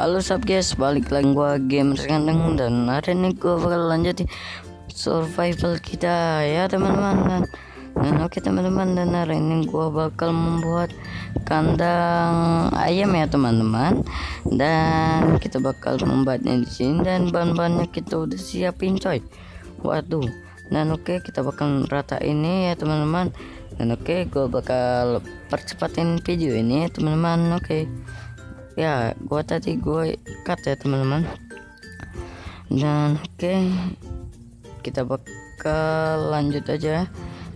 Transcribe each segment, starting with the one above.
Halo sub guys, balik lagi gua game sekarang dan hari ini gua bakal lanjutin survival kita ya teman-teman. Dan, dan oke teman-teman. Dan hari ini gua bakal membuat kandang ayam ya teman-teman. Dan kita bakal membuatnya di sini. Dan bahan-bahannya kita udah siapin coy. Waduh. Dan oke kita bakal rata ini ya teman-teman. Dan oke gua bakal percepatin video ini teman-teman. Oke ya gua tadi gue cut ya teman-teman. Dan oke. Kita bakal lanjut aja.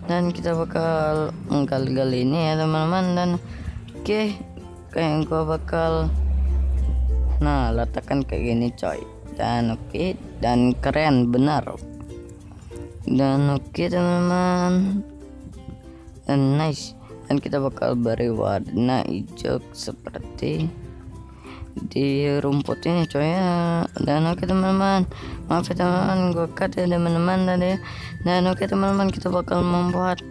Dan kita bakal menggali-gali ini ya teman-teman. Dan oke. Kayak gua bakal nah letakkan kayak gini coy. Dan oke. Dan keren benar. Dan oke teman-teman. Dan nice. Dan kita bakal beri warna hijau seperti di rumput ini coy. Ya dan oke teman-teman. Maaf ya teman-teman. Gue cut ya teman-teman tadi. Ya dan oke teman-teman kita bakal membuat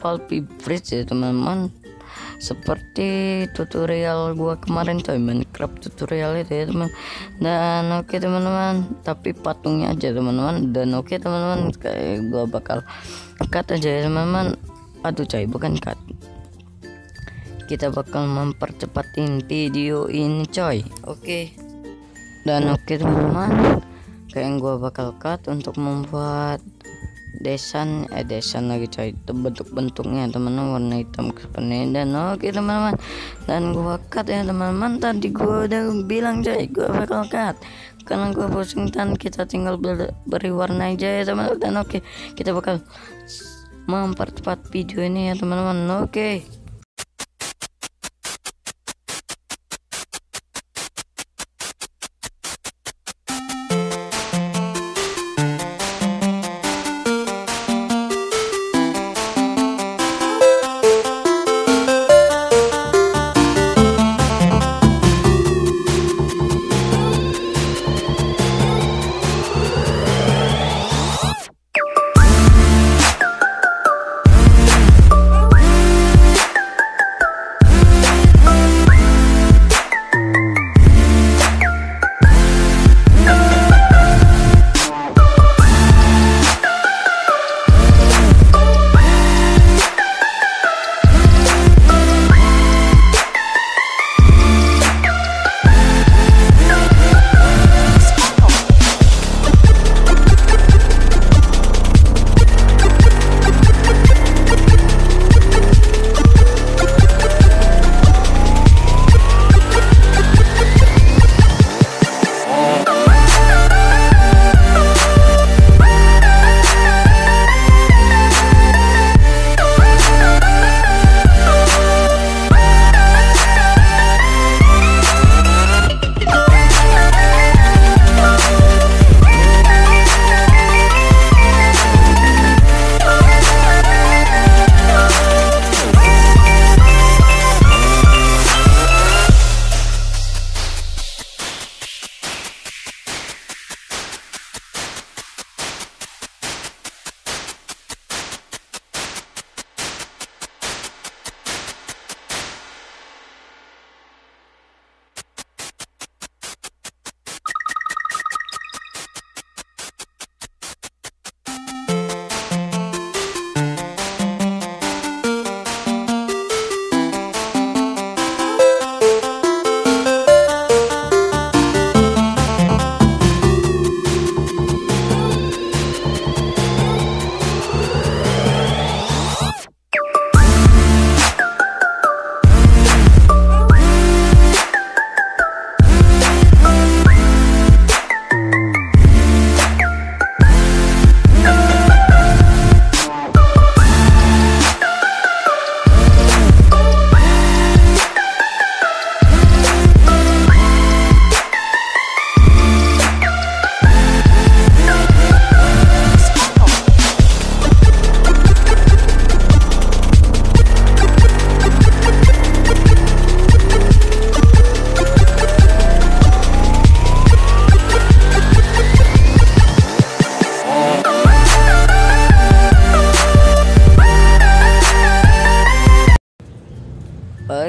pulpy bridge ya teman-teman. Seperti tutorial gua kemarin coy. Minecraft tutorial itu ya teman dan oke teman-teman tapi patungnya aja teman-teman. Dan oke teman-teman kayak gua bakal cut aja ya teman-teman. Aduh coy bukan cut kita bakal mempercepatin video ini coy. Oke. Okay. dan oke okay, teman-teman. Kayak gua bakal cut untuk membuat desain eh desain lagi coy. Itu bentuk-bentuknya teman-teman. Warna hitam seperti dan oke okay, teman-teman. Dan gua cut ya teman-teman. Tadi gua udah bilang coy gua bakal cut. Karena gua bosan dan kita tinggal beri warna aja ya teman-teman. Dan oke okay, kita bakal mempercepat video ini ya teman-teman. Oke. okay.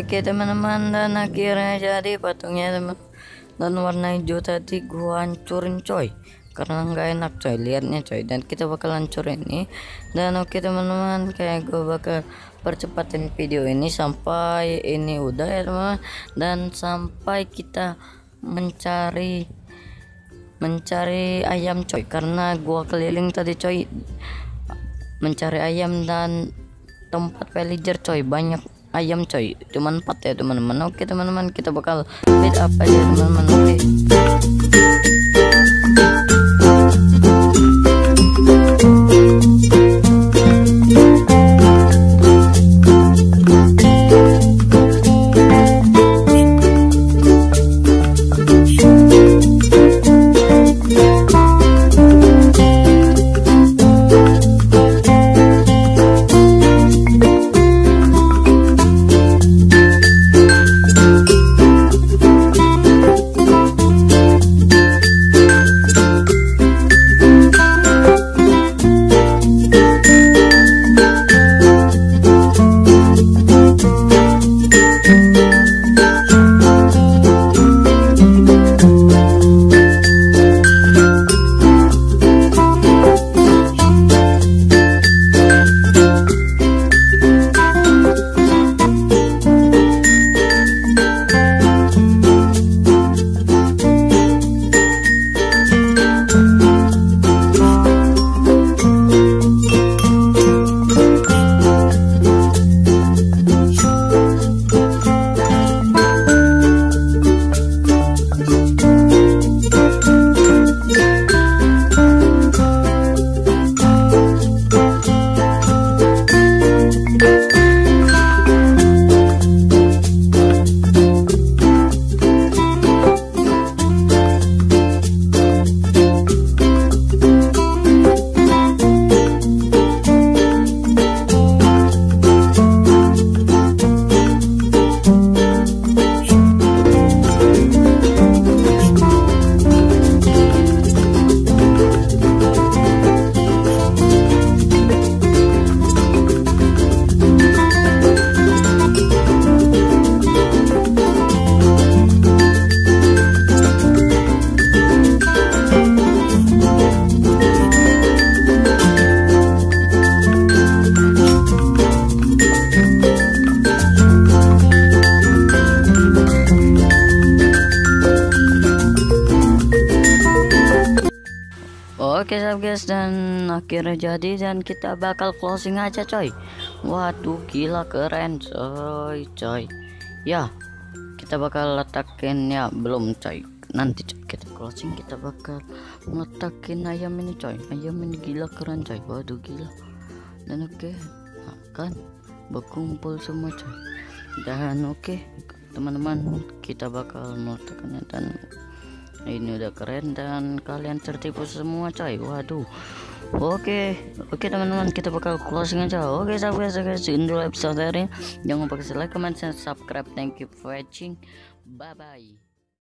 Oke teman-teman dan akhirnya jadi patungnya teman. Dan warna hijau tadi gua hancurin coy. Karena nggak enak coy. Liatnya coy. Dan kita bakal hancurin ini. Dan oke teman-teman kayak gua bakal percepatin video ini sampai ini udah ya teman dan sampai kita mencari mencari ayam coy. Karena gua keliling tadi coy. Mencari ayam dan tempat villager coy. Banyak ayam coy. Cuman empat ya teman-teman. Oke teman-teman kita bakal speed up aja teman-teman. Oke akhirnya jadi dan kita bakal closing aja coy. Waduh gila keren coy coy. Ya kita bakal letakin ya belum coy. Nanti coy kita closing kita bakal letakin ayam ini coy. Ayam ini gila keren coy. Waduh gila. Dan oke nah, kan berkumpul semua coy. Dan oke teman-teman kita bakal meletakkannya dan ini udah keren dan kalian tertipu semua coy. Waduh. Oke oke teman-teman. Kita bakal closing aja. Oke sampai guys dulu episode ini. Jangan lupa like comment dan subscribe. Thank you for watching. Bye bye